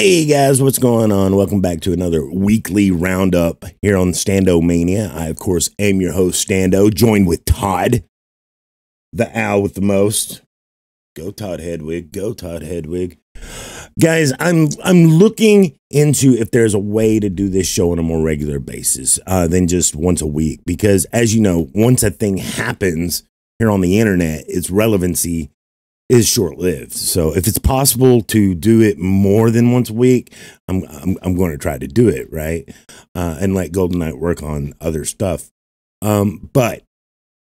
Hey guys, what's going on? Welcome back to another weekly roundup here on StandoMania. I, of course, am your host, Stando, joined with Todd, the owl with the most. Go Todd Hedwig, go Todd Hedwig. Guys, I'm I'm looking into if there's a way to do this show on a more regular basis uh, than just once a week. Because as you know, once a thing happens here on the internet, its relevancy is short lived. So if it's possible to do it more than once a week, I'm I'm, I'm going to try to do it right, uh, and let Golden Knight work on other stuff. Um, but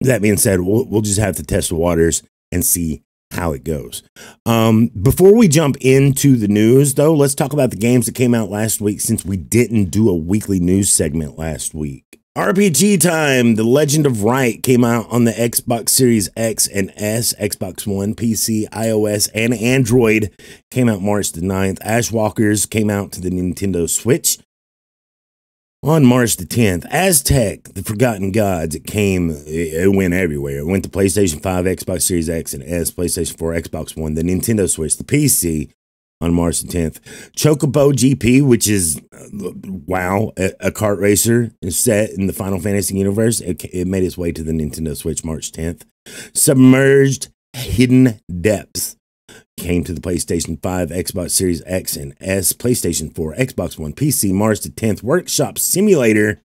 that being said, we'll we'll just have to test the waters and see how it goes. Um, before we jump into the news, though, let's talk about the games that came out last week since we didn't do a weekly news segment last week. RPG time. The Legend of Wright came out on the Xbox Series X and S, Xbox One, PC, iOS, and Android. Came out March the 9th. Ashwalkers came out to the Nintendo Switch on March the 10th. Aztech, The Forgotten Gods, it came, it went everywhere. It went to PlayStation 5, Xbox Series X and S, PlayStation 4, Xbox One, the Nintendo Switch, the PC, on March the 10th. Chocobo GP, which is, uh, wow, a, a, kart racer set in the Final Fantasy universe. It, it, made its way to the Nintendo Switch March 10th. Submerged Hidden Depths came to the PlayStation 5, Xbox Series X and S, PlayStation 4, Xbox One, PC March the 10th. Workshop Simulator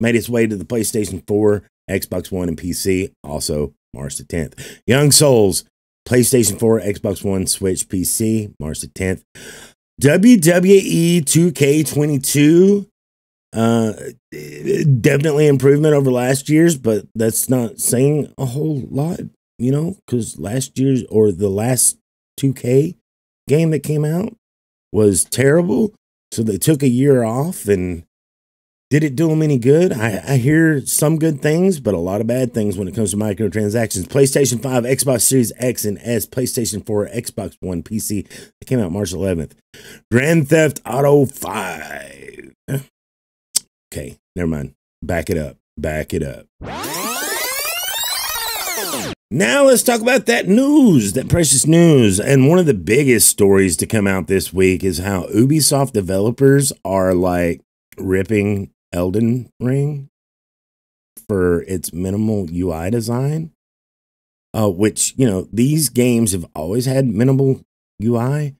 made its way to the PlayStation 4, Xbox One, and PC, also March the 10th. Young Souls PlayStation 4, Xbox One, Switch, PC, March the 10th. WWE 2K22, uh, definitely improvement over last year's, but that's not saying a whole lot, you know, because last year's or the last 2K game that came out was terrible. So they took a year off and did it do them any good? I, I, hear some good things, but a lot of bad things when it comes to microtransactions. PlayStation 5, Xbox Series X and S, PlayStation 4, Xbox One, PC. It came out March 11th. Grand Theft Auto 5. Okay, never mind. Back it up. Back it up. Now let's talk about that news, that precious news. And one of the biggest stories to come out this week is how Ubisoft developers are like ripping Elden Ring for its minimal UI design, uh, which, you know, these games have always had minimal UI.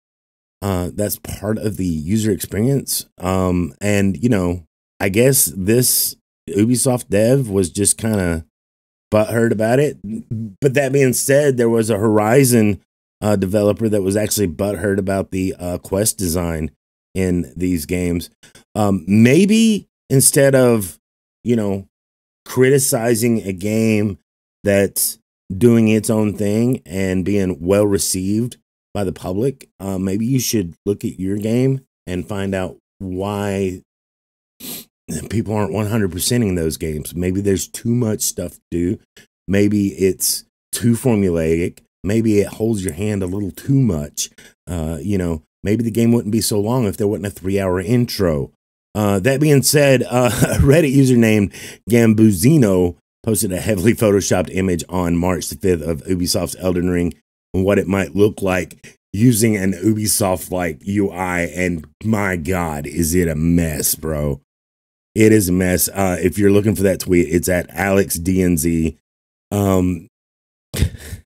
Uh, that's part of the user experience. Um, and, you know, I guess this Ubisoft dev was just kind of butthurt about it. But that being said, there was a Horizon uh, developer that was actually butthurt about the uh, quest design in these games. Um, maybe instead of, you know, criticizing a game that's doing its own thing and being well received by the public, uh, maybe you should look at your game and find out why people aren't 100%ing those games. Maybe there's too much stuff to do. Maybe it's too formulaic. Maybe it holds your hand a little too much. Uh, you know, maybe the game wouldn't be so long if there wasn't a three hour intro uh, that being said, uh, a Reddit user named Gambuzino posted a heavily photoshopped image on March the 5th of Ubisoft's Elden Ring and what it might look like using an Ubisoft like UI. And my God, is it a mess, bro? It is a mess. Uh, if you're looking for that tweet, it's at Alex DNZ. Um,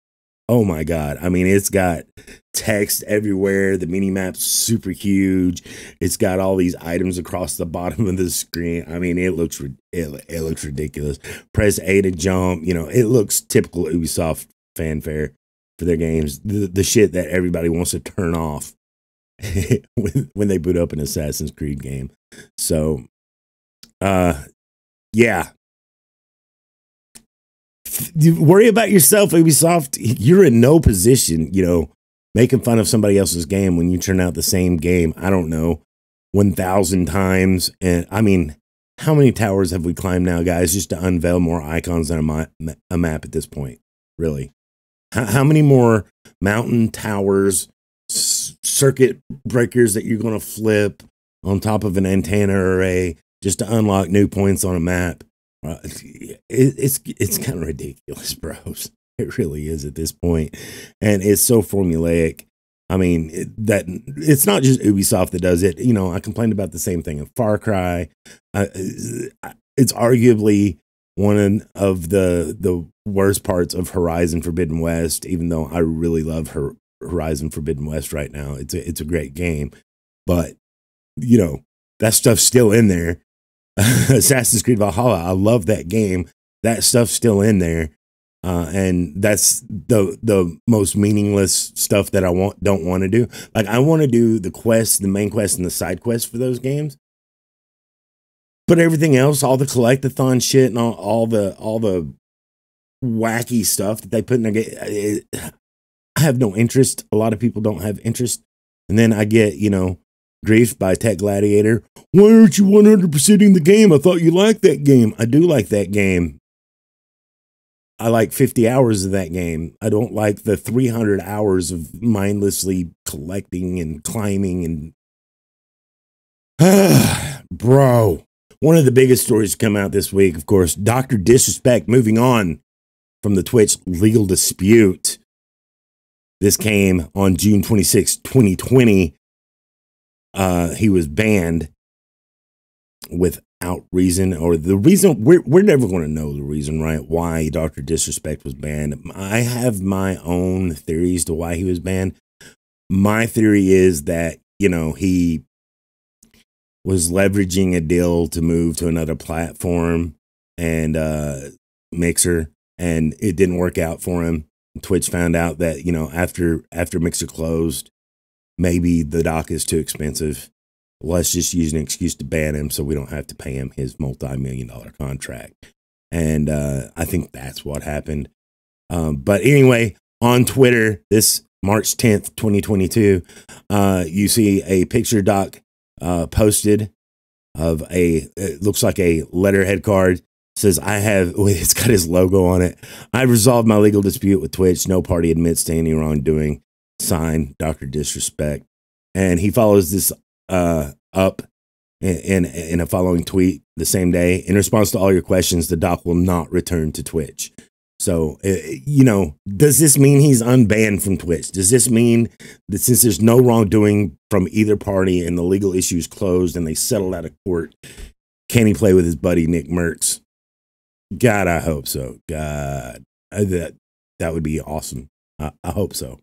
oh my God. I mean, it's got text everywhere. The mini map's super huge. It's got all these items across the bottom of the screen. I mean, it looks it, it looks ridiculous. Press A to jump. You know, it looks typical Ubisoft fanfare for their games. The, the shit that everybody wants to turn off when, when they boot up an Assassin's Creed game. So, uh, yeah. Worry about yourself, Ubisoft. You're in no position, you know, making fun of somebody else's game when you turn out the same game, I don't know, 1,000 times. And I mean, how many towers have we climbed now, guys, just to unveil more icons on a, ma- a map at this point? Really? How, how many more mountain towers, circuit breakers that you're going to flip on top of an antenna array just to unlock new points on a map? Uh, it, it's it's kind of ridiculous, bros. It really is at this point, and it's so formulaic. I mean, it, that it's not just Ubisoft that does it. You know, I complained about the same thing in Far Cry. Uh, it's arguably one of the the worst parts of Horizon Forbidden West. Even though I really love her Horizon Forbidden West right now, it's a it's a great game, but you know that stuff's still in there. Assassin's Creed Valhalla, I love that game. That stuff's still in there. Uh, and that's the the most meaningless stuff that I want don't want to do. Like I want to do the quest, the main quest, and the side quests for those games. But everything else, all the collectathon shit and all, all the all the wacky stuff that they put in their game, I have no interest. A lot of people don't have interest. And then I get, you know, grief by Tech Gladiator. Why aren't you 100%ing the game? I thought you liked that game. I do like that game. I like 50 hours of that game. I don't like the 300 hours of mindlessly collecting and climbing and. Bro, one of the biggest stories to come out this week, of course, Dr. Disrespect moving on from the Twitch legal dispute. This came on June 26, 2020. Uh, he was banned without reason or the reason we're we're never going to know the reason right why Dr. Disrespect was banned. I have my own theories to why he was banned. My theory is that, you know, he was leveraging a deal to move to another platform and uh Mixer and it didn't work out for him. Twitch found out that, you know, after after Mixer closed, maybe the doc is too expensive. Let's just use an excuse to ban him so we don't have to pay him his multi-million dollar contract. And uh, i think that's what happened. Um, but anyway on twitter this march 10th 2022 uh, you see a picture doc uh, posted of a it looks like a letterhead card. Says i have it's got his logo on it. I've resolved my legal dispute with twitch. No party admits to any wrongdoing sign dr disrespect and he follows this uh, up in, in a following tweet the same day. In response to all your questions, the doc will not return to Twitch. So, uh, you know, does this mean he's unbanned from Twitch? Does this mean that since there's no wrongdoing from either party and the legal issue is closed and they settled out of court, can he play with his buddy Nick Mercs? God, I hope so. God, that that would be awesome. I, I hope so.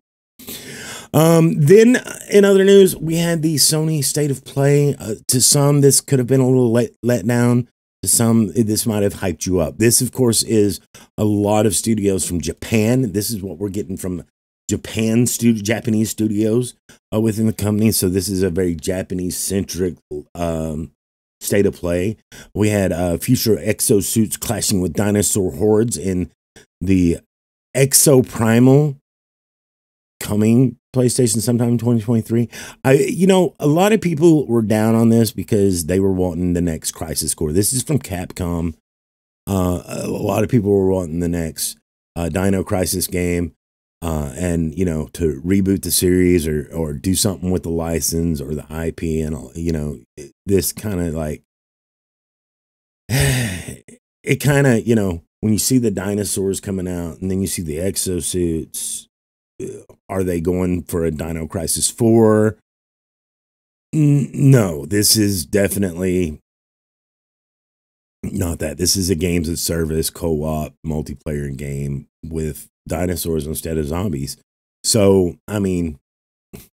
Um, then, in other news, we had the Sony State of Play. Uh, to some, this could have been a little let, let down. To some, this might have hyped you up. This, of course, is a lot of studios from Japan. This is what we're getting from Japan Japanese studios uh, within the company. So this is a very Japanese centric um, state of play. We had uh, future exosuits clashing with dinosaur hordes in the Exoprimal coming PlayStation sometime in 2023. I, you know, a lot of people were down on this because they were wanting the next Crisis Core. This is from Capcom. Uh, a lot of people were wanting the next uh, Dino Crisis game, uh, and you know, to reboot the series or or do something with the license or the IP, and all, you know, this kind of like it kind of you know when you see the dinosaurs coming out, and then you see the exosuits are they going for a Dino Crisis 4? no, this is definitely not that. This is a games of service co op multiplayer game with dinosaurs instead of zombies. So, I mean,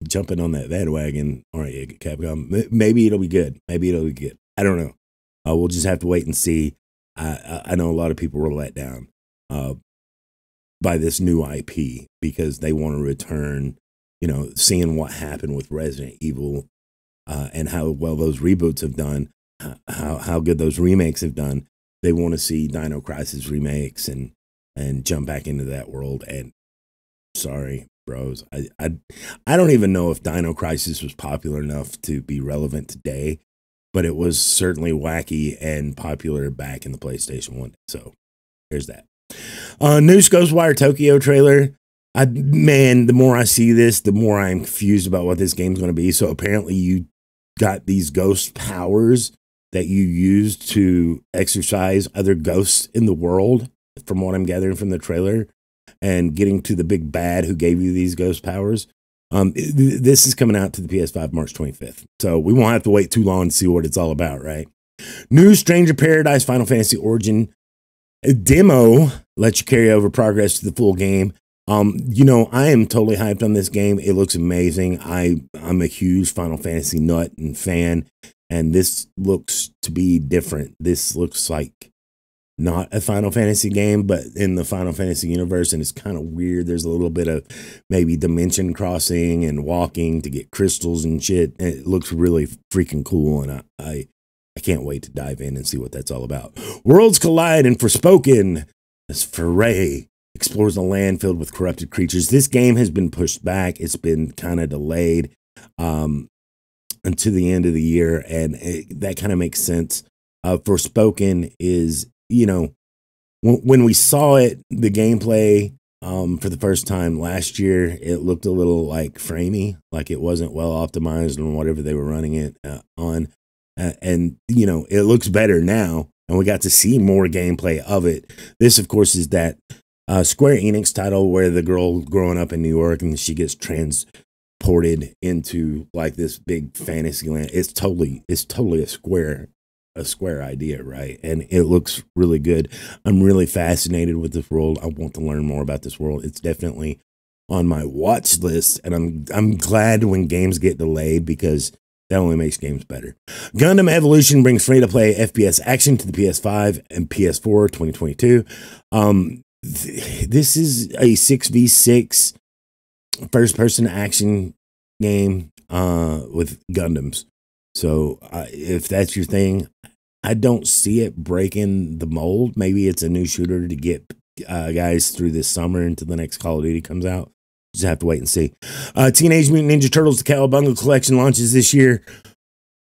jumping on that bandwagon, all right, Capcom, maybe it'll be good. Maybe it'll be good. I don't know. Uh, we'll just have to wait and see. I, I know a lot of people were let down. Uh, by this new IP because they want to return, you know, seeing what happened with Resident Evil uh, and how well those reboots have done, how how good those remakes have done. They want to see Dino Crisis remakes and and jump back into that world. And sorry, bros, I I I don't even know if Dino Crisis was popular enough to be relevant today, but it was certainly wacky and popular back in the PlayStation One. So there's that. Uh, new Ghostwire Tokyo trailer. I man, the more I see this, the more I'm confused about what this game's going to be. So apparently, you got these ghost powers that you use to exorcise other ghosts in the world. From what I'm gathering from the trailer, and getting to the big bad who gave you these ghost powers. Um, this is coming out to the PS5 March 25th. So we won't have to wait too long to see what it's all about, right? New Stranger Paradise Final Fantasy Origin demo lets you carry over progress to the full game. Um, you know, I am totally hyped on this game. It looks amazing. I I'm a huge Final Fantasy nut and fan, and this looks to be different. This looks like not a Final Fantasy game, but in the Final Fantasy universe, and it's kind of weird. There's a little bit of maybe dimension crossing and walking to get crystals and shit. And It looks really freaking cool, and I, I I can't wait to dive in and see what that's all about. Worlds collide and Forspoken as Frey explores a land filled with corrupted creatures. This game has been pushed back. It's been kind of delayed um, until the end of the year, and it, that kind of makes sense. Uh, Forspoken is, you know, when, we saw it, the gameplay um, for the first time last year, it looked a little like framey, like it wasn't well optimized on whatever they were running it uh, on. Uh, and, you know, it looks better now. And we got to see more gameplay of it. This, of course, is that uh, Square Enix title where the girl growing up in New York and she gets transported into like this big fantasy land. It's totally, it's totally a Square a square idea, right? And it looks really good. I'm really fascinated with this world. I want to learn more about this world. It's definitely on my watch list, and I'm I'm glad when games get delayed because that only makes games better. Gundam Evolution brings free to play FPS action to the PS5 and PS4 2022. Um, th- this is a 6v6 first person action game uh, with Gundams. So uh, if that's your thing, I don't see it breaking the mold. Maybe it's a new shooter to get uh, guys through this summer until the next Call of Duty comes out. Just have to wait and see. Uh, Teenage Mutant Ninja Turtles: The Cowabunga Collection launches this year.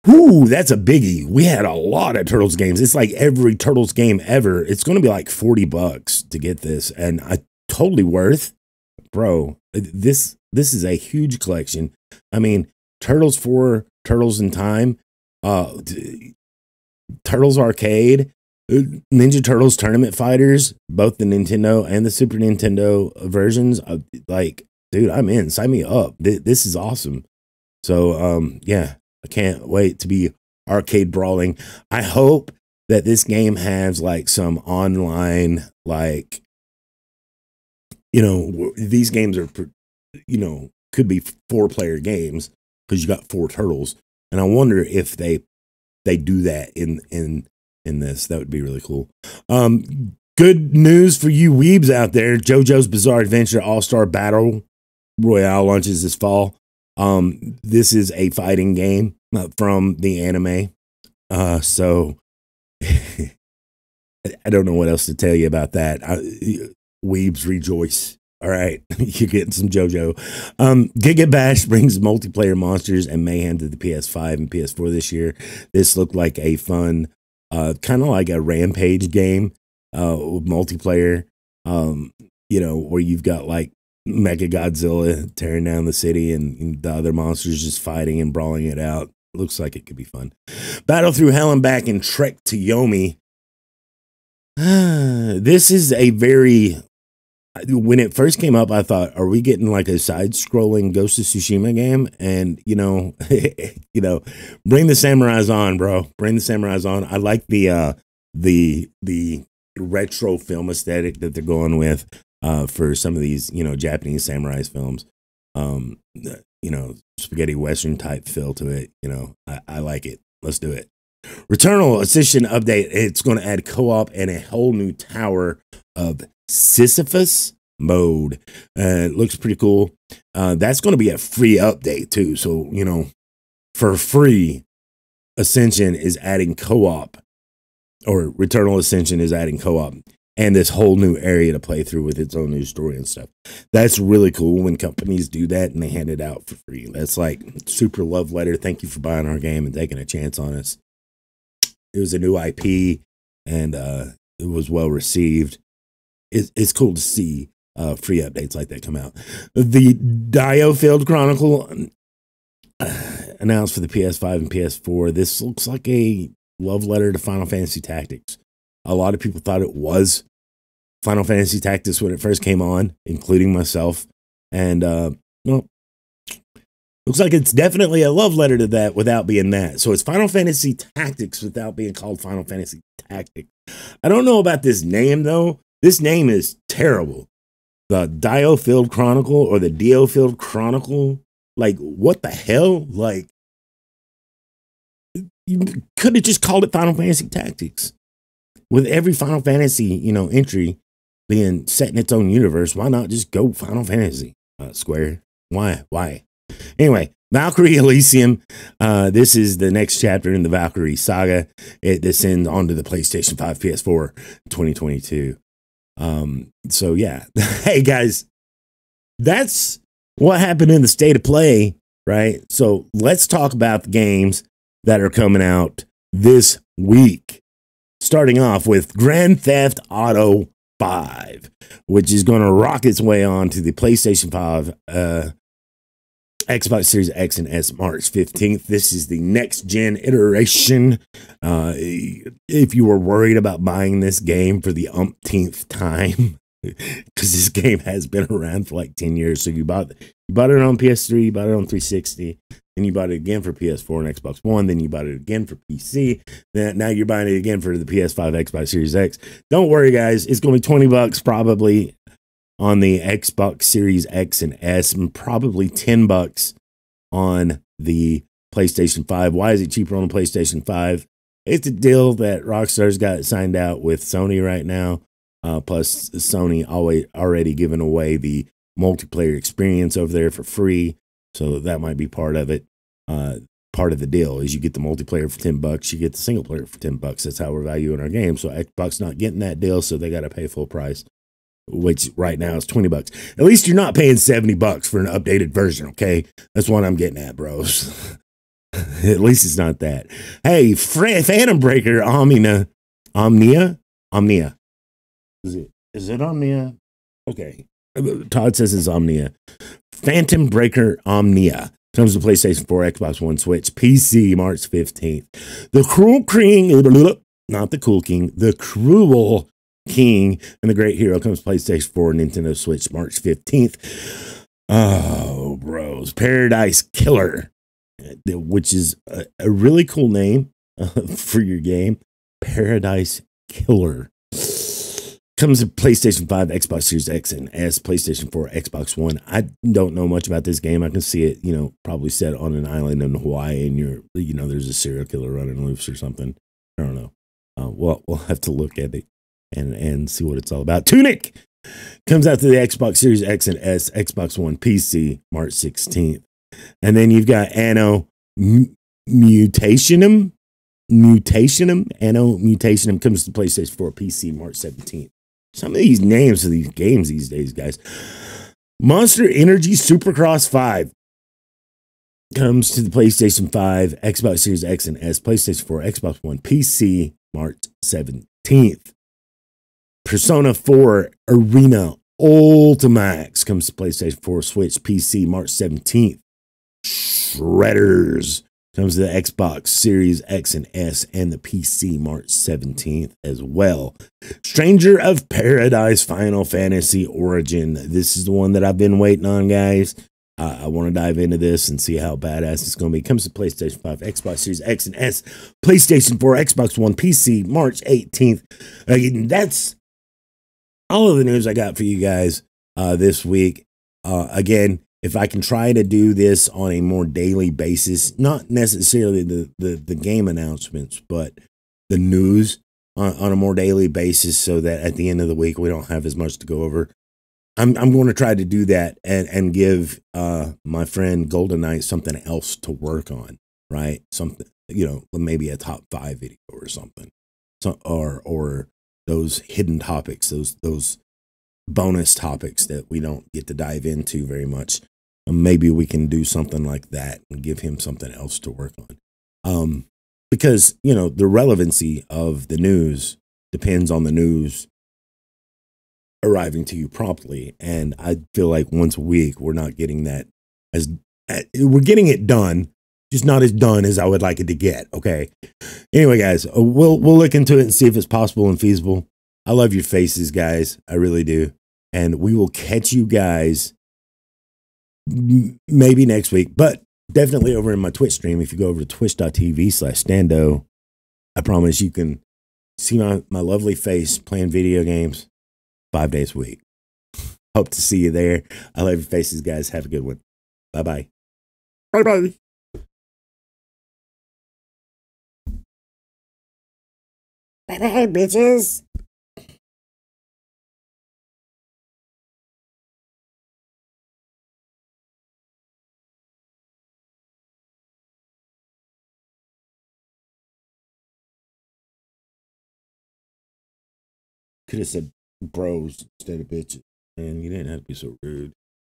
Whoo, that's a biggie. We had a lot of Turtles games. It's like every Turtles game ever. It's going to be like 40 bucks to get this and I totally worth. Bro, this this is a huge collection. I mean, Turtles 4, Turtles in Time, uh Turtles Arcade, uh, Ninja Turtles Tournament Fighters, both the Nintendo and the Super Nintendo versions. Like dude, I'm in. Sign me up. This is awesome. So, um, yeah, I can't wait to be arcade brawling. I hope that this game has like some online, like, you know, these games are, you know, could be four player games because you got four turtles. And I wonder if they they do that in in in this. That would be really cool. Um, good news for you weebs out there. JoJo's Bizarre Adventure All Star Battle Royale launches this fall. Um, this is a fighting game uh, from the anime. Uh, so I don't know what else to tell you about that. I, weebs rejoice. All right, you're getting some JoJo. Um, Giga Bash brings multiplayer monsters and mayhem to the PS5 and PS4 this year. This looked like a fun, uh, kind of like a Rampage game, uh, multiplayer. Um, you know, where you've got like Mega Godzilla tearing down the city and, and, the other monsters just fighting and brawling it out. Looks like it could be fun. Battle through Hell and Back and Trek to Yomi. this is a very. When it first came up, I thought, "Are we getting like a side-scrolling Ghost of Tsushima game?" And you know, you know, bring the samurais on, bro. Bring the samurais on. I like the uh the the retro film aesthetic that they're going with uh, for some of these, you know, Japanese samurai films. Um, you know, spaghetti western type feel to it. You know, I, I like it. Let's do it. Returnal Ascension update. It's going to add co-op and a whole new tower of Sisyphus mode. Uh, it looks pretty cool. Uh, that's going to be a free update too. So you know, for free, Ascension is adding co-op, or Returnal Ascension is adding co-op and this whole new area to play through with its own new story and stuff. That's really cool when companies do that and they hand it out for free. That's like super love letter. Thank you for buying our game and taking a chance on us. It was a new IP and uh, it was well received. It's, it's cool to see uh, free updates like that come out. The Dio Diofield Chronicle uh, announced for the PS5 and PS4. This looks like a love letter to Final Fantasy Tactics a lot of people thought it was Final Fantasy Tactics when it first came on, including myself. And uh, well, Looks like it's definitely a love letter to that without being that. So it's Final Fantasy Tactics without being called Final Fantasy Tactics. I don't know about this name though. This name is terrible. The Diofield Chronicle or the Diofield Chronicle. Like, what the hell? Like, you could have just called it Final Fantasy Tactics. With every Final Fantasy, you know, entry being set in its own universe, why not just go Final Fantasy uh, Square? Why? Why? Anyway, Valkyrie Elysium. Uh, this is the next chapter in the Valkyrie saga. It descends onto the PlayStation 5, PS4, 2022. Um, so yeah. hey guys, that's what happened in the state of play, right? So let's talk about the games that are coming out this week. Starting off with Grand Theft Auto 5, which is going to rock its way on to the PlayStation 5, uh, Xbox Series X and S March 15th. This is the next gen iteration. Uh, if you were worried about buying this game for the umpteenth time, because this game has been around for like 10 years. So you bought you bought it on PS3, you bought it on 360, then you bought it again for PS4 and Xbox One, then you bought it again for PC. Then now you're buying it again for the PS5, Xbox Series X. Don't worry, guys. It's going to be 20 bucks probably on the Xbox Series X and S, and probably 10 bucks on the PlayStation 5. Why is it cheaper on the PlayStation 5? It's a deal that Rockstar's got signed out with Sony right now. Uh, plus, Sony always already given away the multiplayer experience over there for free, so that might be part of it. Uh, part of the deal is you get the multiplayer for 10 bucks, you get the single player for 10 bucks. That's how we're valuing our game. So Xbox not getting that deal, so they got to pay full price which right now is 20 bucks. At least you're not paying 70 bucks for an updated version, okay? That's what I'm getting at, bros. at least it's not that. Hey, Phantom Breaker Omnia. Omnia? Omnia. Is it is it Omnia? Okay. Todd says it's Omnia. Phantom Breaker Omnia comes to PlayStation 4, Xbox One, Switch, PC March 15th. The Cruel King, not the Cool King, the Cruel King and the Great Hero comes PlayStation 4, Nintendo Switch, March 15th. Oh, bros. Paradise Killer, which is a, a really cool name uh, for your game. Paradise Killer. Comes to PlayStation 5, Xbox Series X, and S, PlayStation 4, Xbox One. I don't know much about this game. I can see it, you know, probably set on an island in Hawaii and you're, you know, there's a serial killer running loose or something. I don't know. Uh, well, we'll have to look at it and and see what it's all about. Tunic comes out to the Xbox Series X and S, Xbox One, PC, March 16th. And then you've got Anno Mutationum. Mutationum. Anno Mutationum comes to PlayStation 4, PC, March 17th. Some of these names of these games these days, guys. Monster Energy Supercross 5 comes to the PlayStation 5, Xbox Series X and S, PlayStation 4, Xbox One, PC, March 17th. Persona 4 Arena Ultimax comes to PlayStation 4, Switch, PC March 17th. Shredders comes to the Xbox Series X and S and the PC March 17th as well. Stranger of Paradise Final Fantasy Origin. This is the one that I've been waiting on, guys. Uh, I want to dive into this and see how badass it's going to be. Comes to PlayStation 5, Xbox Series X and S, PlayStation 4, Xbox One, PC, March 18th. Uh, that's all of the news I got for you guys uh, this week. Uh, again, if I can try to do this on a more daily basis, not necessarily the, the, the game announcements, but the news on, on, a more daily basis so that at the end of the week we don't have as much to go over. I'm, I'm going to try to do that and, and give uh, my friend Golden Knight something else to work on, right? Something, you know, maybe a top five video or something. So, or, or those hidden topics, those those bonus topics that we don't get to dive into very much. Maybe we can do something like that and give him something else to work on. Um, because you know the relevancy of the news depends on the news arriving to you promptly, and I feel like once a week we're not getting that as we're getting it done just not as done as I would like it to get. Okay. Anyway, guys, uh, we'll we'll look into it and see if it's possible and feasible. I love your faces, guys. I really do. And we will catch you guys maybe next week. But definitely over in my Twitch stream. If you go over to twitch.tv slash stando, I promise you can see my, my lovely face playing video games five days a week. Hope to see you there. I love your faces, guys. Have a good one. Bye bye. Bye bye. Bye bye, bitches. Could have said bros instead of bitches. Man, you didn't have to be so rude.